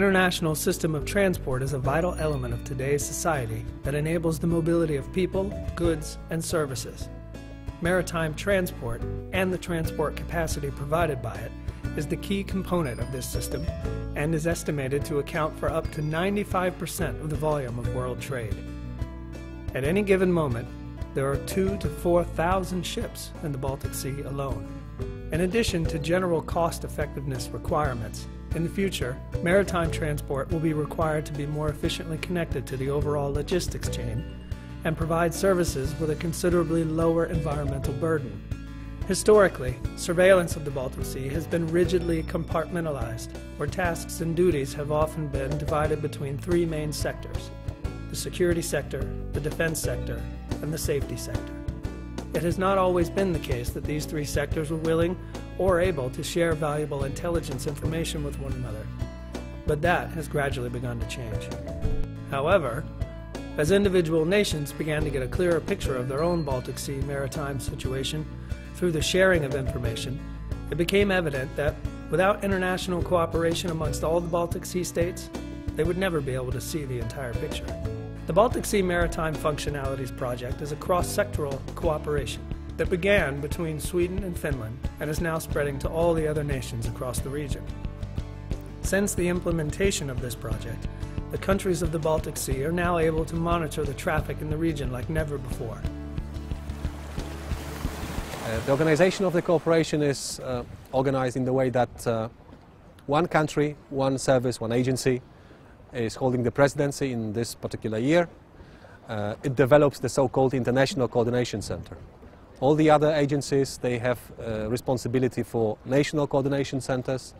international system of transport is a vital element of today's society that enables the mobility of people, goods, and services. Maritime transport and the transport capacity provided by it is the key component of this system and is estimated to account for up to 95% of the volume of world trade. At any given moment, there are two to 4,000 ships in the Baltic Sea alone. In addition to general cost effectiveness requirements, in the future, maritime transport will be required to be more efficiently connected to the overall logistics chain and provide services with a considerably lower environmental burden. Historically, surveillance of the Baltic Sea has been rigidly compartmentalized, where tasks and duties have often been divided between three main sectors the security sector, the defense sector, and the safety sector. It has not always been the case that these three sectors were willing or able to share valuable intelligence information with one another, but that has gradually begun to change. However, as individual nations began to get a clearer picture of their own Baltic Sea maritime situation through the sharing of information, it became evident that without international cooperation amongst all the Baltic Sea states, they would never be able to see the entire picture. The Baltic Sea Maritime Functionalities Project is a cross-sectoral cooperation that began between Sweden and Finland and is now spreading to all the other nations across the region. Since the implementation of this project, the countries of the Baltic Sea are now able to monitor the traffic in the region like never before. Uh, the organization of the cooperation is uh, organized in the way that uh, one country, one service, one agency is holding the presidency in this particular year. Uh, it develops the so-called International Coordination Center. All the other agencies, they have uh, responsibility for national coordination centers,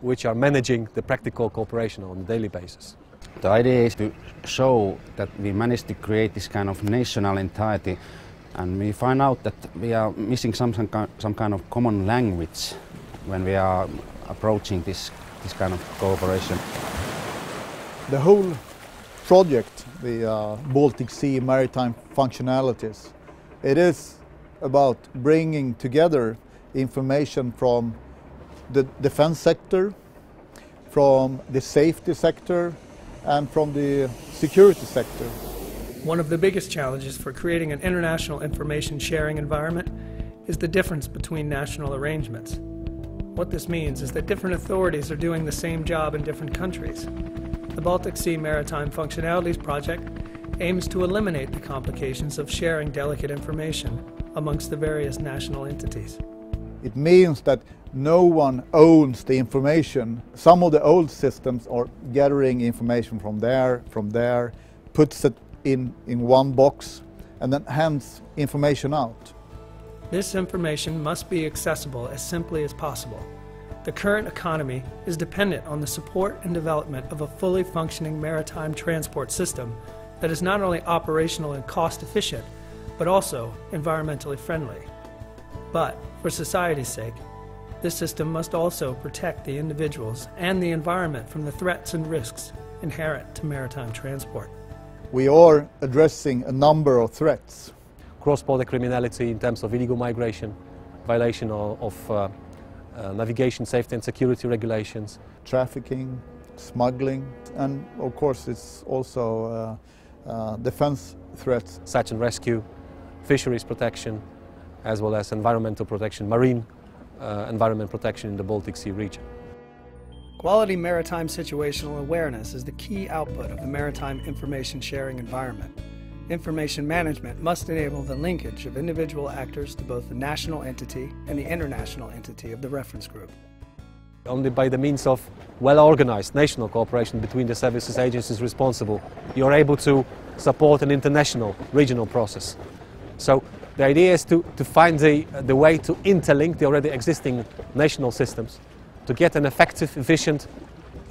which are managing the practical cooperation on a daily basis. The idea is to show that we managed to create this kind of national entity and we find out that we are missing some, some kind of common language when we are approaching this, this kind of cooperation the whole project, the uh, Baltic Sea maritime functionalities, it is about bringing together information from the defense sector, from the safety sector, and from the security sector. One of the biggest challenges for creating an international information sharing environment is the difference between national arrangements. What this means is that different authorities are doing the same job in different countries. The Baltic Sea Maritime Functionalities Project aims to eliminate the complications of sharing delicate information amongst the various national entities. It means that no one owns the information. Some of the old systems are gathering information from there, from there, puts it in, in one box, and then hands information out. This information must be accessible as simply as possible the current economy is dependent on the support and development of a fully functioning maritime transport system that is not only operational and cost efficient, but also environmentally friendly. But, for society's sake, this system must also protect the individuals and the environment from the threats and risks inherent to maritime transport. We are addressing a number of threats. Cross-border criminality in terms of illegal migration, violation of, of uh, uh, navigation safety and security regulations. Trafficking, smuggling, and of course it's also uh, uh, defense threats. Search and rescue, fisheries protection, as well as environmental protection, marine uh, environment protection in the Baltic Sea region. Quality maritime situational awareness is the key output of the maritime information sharing environment. Information management must enable the linkage of individual actors to both the national entity and the international entity of the reference group. Only by the means of well-organized national cooperation between the services agencies responsible, you're able to support an international regional process. So the idea is to, to find the, the way to interlink the already existing national systems to get an effective, efficient,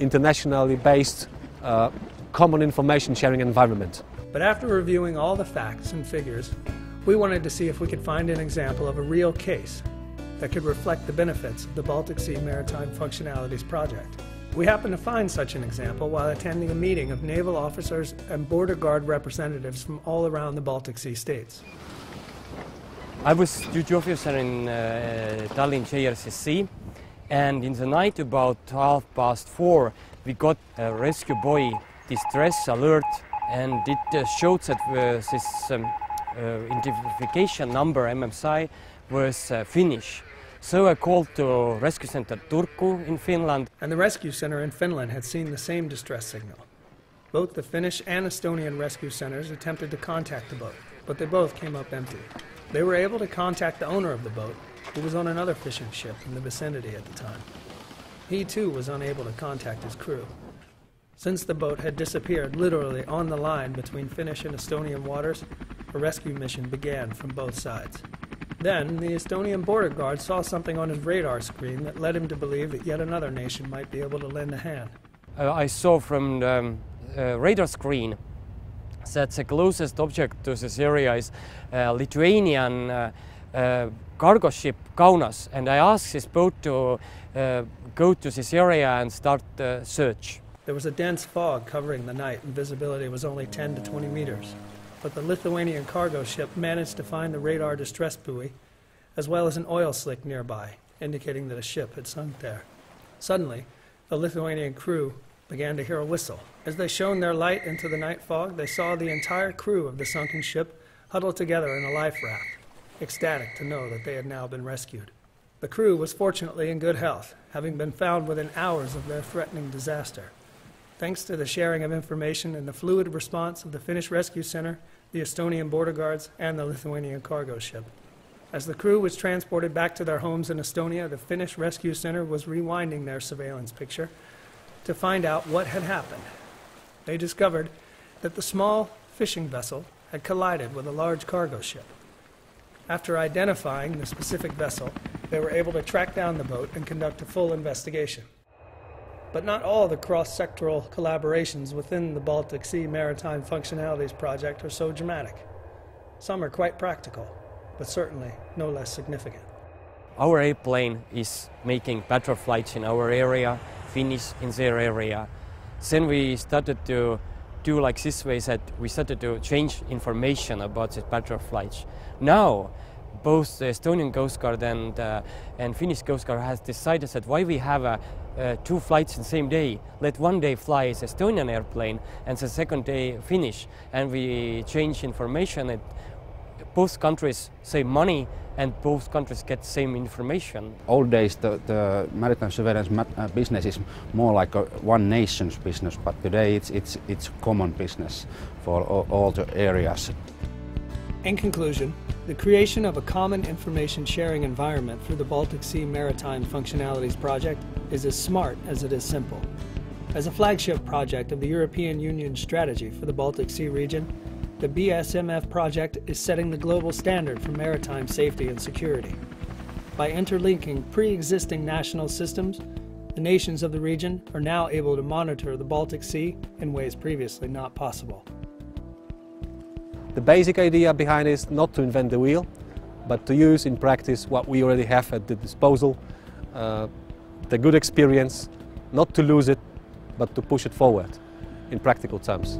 internationally based uh, common information sharing environment. But after reviewing all the facts and figures, we wanted to see if we could find an example of a real case that could reflect the benefits of the Baltic Sea Maritime Functionalities Project. We happened to find such an example while attending a meeting of naval officers and border guard representatives from all around the Baltic Sea states. I was duty officer in uh, Tallinn JRCC and in the night about half past four we got a rescue buoy distress alert and it uh, showed that uh, this um, uh, identification number MMSI was Finnish. So I called to rescue center Turku in Finland. And the rescue center in Finland had seen the same distress signal. Both the Finnish and Estonian rescue centers attempted to contact the boat, but they both came up empty. They were able to contact the owner of the boat, who was on another fishing ship in the vicinity at the time. He too was unable to contact his crew. Since the boat had disappeared literally on the line between Finnish and Estonian waters, a rescue mission began from both sides. Then, the Estonian border guard saw something on his radar screen that led him to believe that yet another nation might be able to lend a hand. Uh, I saw from the um, uh, radar screen that the closest object to this area is uh, Lithuanian uh, uh, cargo ship Kaunas, and I asked this boat to uh, go to this area and start the search. There was a dense fog covering the night, and visibility was only 10 to 20 meters. But the Lithuanian cargo ship managed to find the radar distress buoy, as well as an oil slick nearby, indicating that a ship had sunk there. Suddenly, the Lithuanian crew began to hear a whistle. As they shone their light into the night fog, they saw the entire crew of the sunken ship huddled together in a life raft, ecstatic to know that they had now been rescued. The crew was fortunately in good health, having been found within hours of their threatening disaster. Thanks to the sharing of information and the fluid response of the Finnish Rescue Center, the Estonian border guards, and the Lithuanian cargo ship. As the crew was transported back to their homes in Estonia, the Finnish Rescue Center was rewinding their surveillance picture to find out what had happened. They discovered that the small fishing vessel had collided with a large cargo ship. After identifying the specific vessel, they were able to track down the boat and conduct a full investigation. But not all the cross sectoral collaborations within the Baltic Sea Maritime Functionalities Project are so dramatic. Some are quite practical, but certainly no less significant. Our airplane is making patrol flights in our area, Finnish in their area. Then we started to do like this way that we started to change information about the patrol flights. Now, both the Estonian Coast Guard and, uh, and Finnish Coast Guard has decided that why we have uh, uh, two flights in the same day. Let one day fly the Estonian airplane and the second day Finnish, and we change information. And both countries save money and both countries get same information. Old days, the, the maritime surveillance mat- uh, business is more like a one nation's business, but today it's, it's, it's common business for all, all the areas. In conclusion, the creation of a common information sharing environment through the Baltic Sea Maritime Functionalities Project is as smart as it is simple. As a flagship project of the European Union strategy for the Baltic Sea region, the BSMF project is setting the global standard for maritime safety and security. By interlinking pre existing national systems, the nations of the region are now able to monitor the Baltic Sea in ways previously not possible. The basic idea behind is not to invent the wheel, but to use in practice what we already have at the disposal, uh, the good experience, not to lose it, but to push it forward in practical terms.